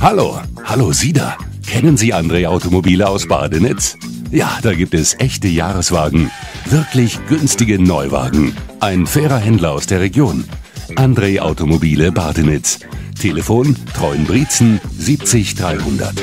Hallo, hallo Sie da. Kennen Sie André Automobile aus Badenitz? Ja, da gibt es echte Jahreswagen. Wirklich günstige Neuwagen. Ein fairer Händler aus der Region. André Automobile Badenitz. Telefon Treuenbrietzen 70 300.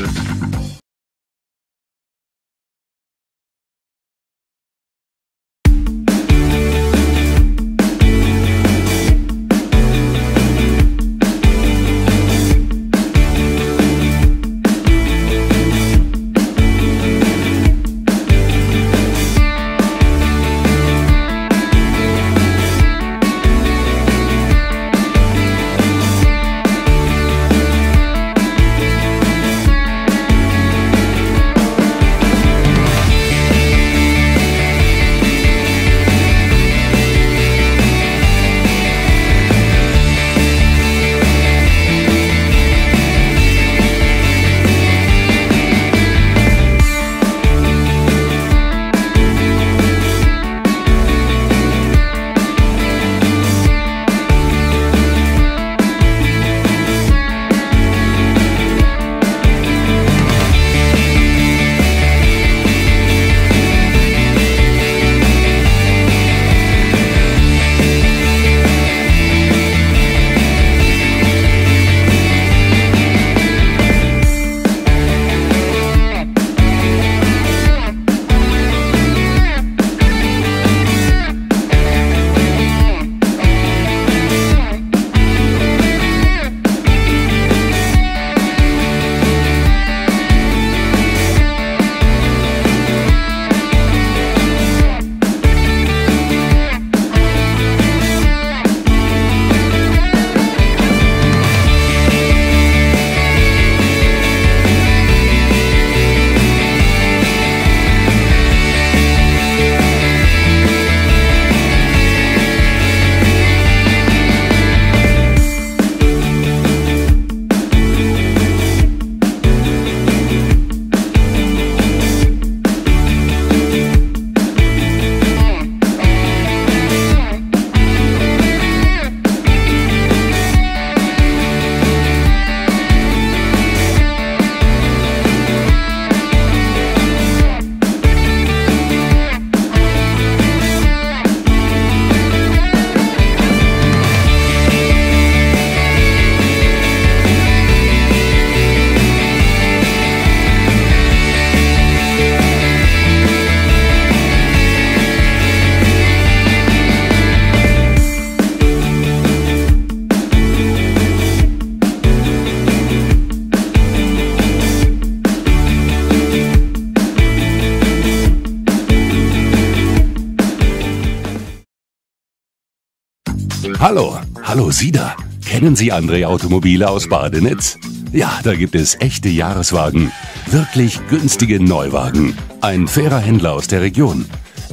Hallo, hallo Sie da. Kennen Sie André Automobile aus Badenitz? Ja, da gibt es echte Jahreswagen. Wirklich günstige Neuwagen. Ein fairer Händler aus der Region.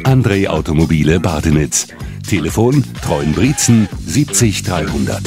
André Automobile Badenitz. Telefon Treuenbrietzen 70 300.